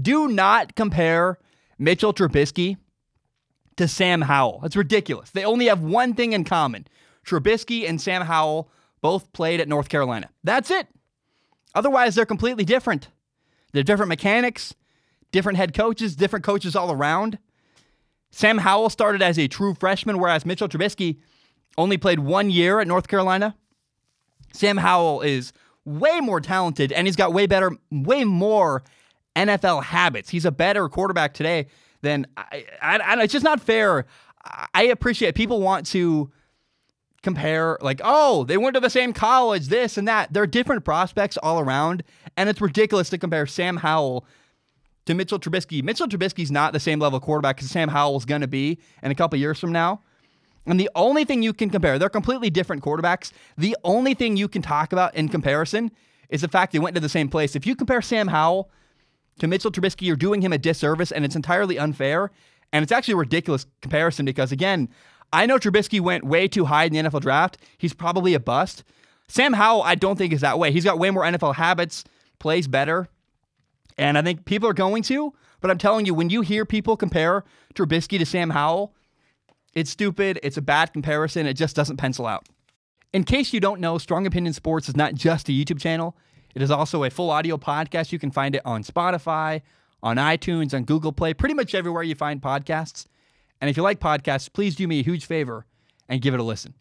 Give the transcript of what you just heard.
Do not compare Mitchell Trubisky to Sam Howell. That's ridiculous. They only have one thing in common Trubisky and Sam Howell both played at North Carolina. That's it. Otherwise, they're completely different. They're different mechanics, different head coaches, different coaches all around. Sam Howell started as a true freshman, whereas Mitchell Trubisky only played one year at North Carolina. Sam Howell is way more talented and he's got way better, way more NFL habits. He's a better quarterback today than I, I, I it's just not fair. I appreciate people want to compare like oh they went to the same college this and that. They're different prospects all around and it's ridiculous to compare sam howell to mitchell trubisky. Mitchell trubisky's not the same level quarterback as sam howell's going to be in a couple years from now. And the only thing you can compare they're completely different quarterbacks. The only thing you can talk about in comparison is the fact they went to the same place. If you compare sam howell to mitchell trubisky you're doing him a disservice and it's entirely unfair and it's actually a ridiculous comparison because again I know Trubisky went way too high in the NFL draft. He's probably a bust. Sam Howell, I don't think is that way. He's got way more NFL habits, plays better, and I think people are going to. But I'm telling you, when you hear people compare Trubisky to Sam Howell, it's stupid. It's a bad comparison. It just doesn't pencil out. In case you don't know, Strong Opinion Sports is not just a YouTube channel. It is also a full audio podcast. You can find it on Spotify, on iTunes, on Google Play, pretty much everywhere you find podcasts. And if you like podcasts, please do me a huge favor and give it a listen.